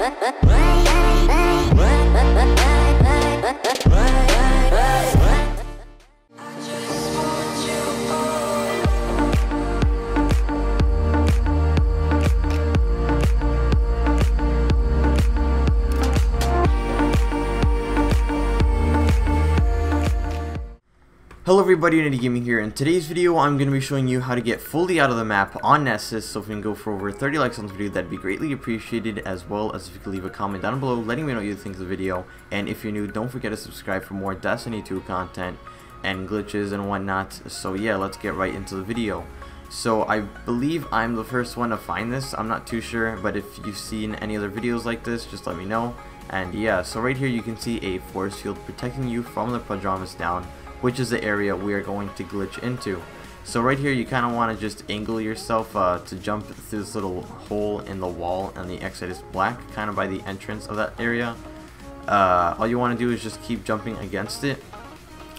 Ha ha ha! Hello everybody, United Gaming here. In today's video, I'm going to be showing you how to get fully out of the map on Nessus. So if we can go for over 30 likes on this video, that'd be greatly appreciated, as well as if you could leave a comment down below letting me know what you think of the video. And if you're new, don't forget to subscribe for more Destiny 2 content and glitches and whatnot. So yeah, let's get right into the video. So I believe I'm the first one to find this. I'm not too sure, but if you've seen any other videos like this, just let me know. And yeah, so right here you can see a force field protecting you from the Prodromus down which is the area we are going to glitch into. So right here you kind of want to just angle yourself uh, to jump through this little hole in the wall and the exit is black kind of by the entrance of that area. Uh, all you want to do is just keep jumping against it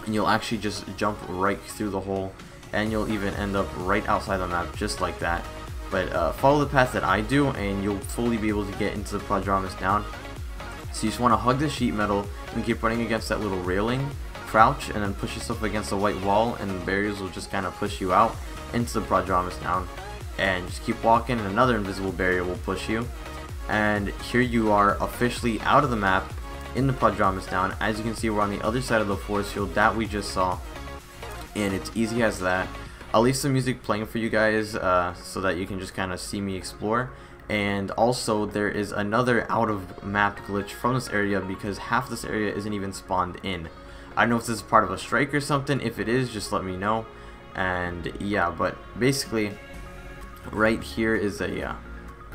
and you'll actually just jump right through the hole and you'll even end up right outside the map just like that. But uh, follow the path that I do and you'll fully be able to get into the Prodromus down. So you just want to hug the sheet metal and keep running against that little railing crouch and then push yourself against a white wall and barriers will just kind of push you out into the Prodromus down and just keep walking and another invisible barrier will push you. And here you are officially out of the map in the Prodromus down as you can see we're on the other side of the force field that we just saw. And it's easy as that. I'll leave some music playing for you guys uh, so that you can just kind of see me explore. And also there is another out of map glitch from this area because half this area isn't even spawned in I don't know if this is part of a strike or something. If it is, just let me know. And yeah, but basically, right here is a uh,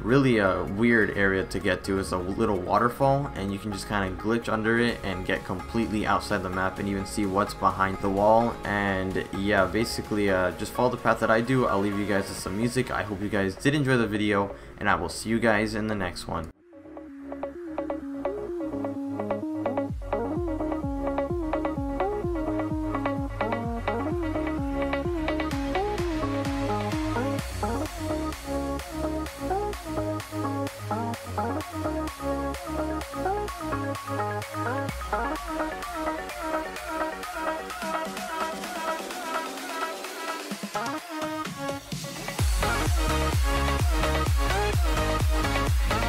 really a weird area to get to. It's a little waterfall, and you can just kind of glitch under it and get completely outside the map and even see what's behind the wall. And yeah, basically, uh, just follow the path that I do. I'll leave you guys with some music. I hope you guys did enjoy the video, and I will see you guys in the next one. We'll be.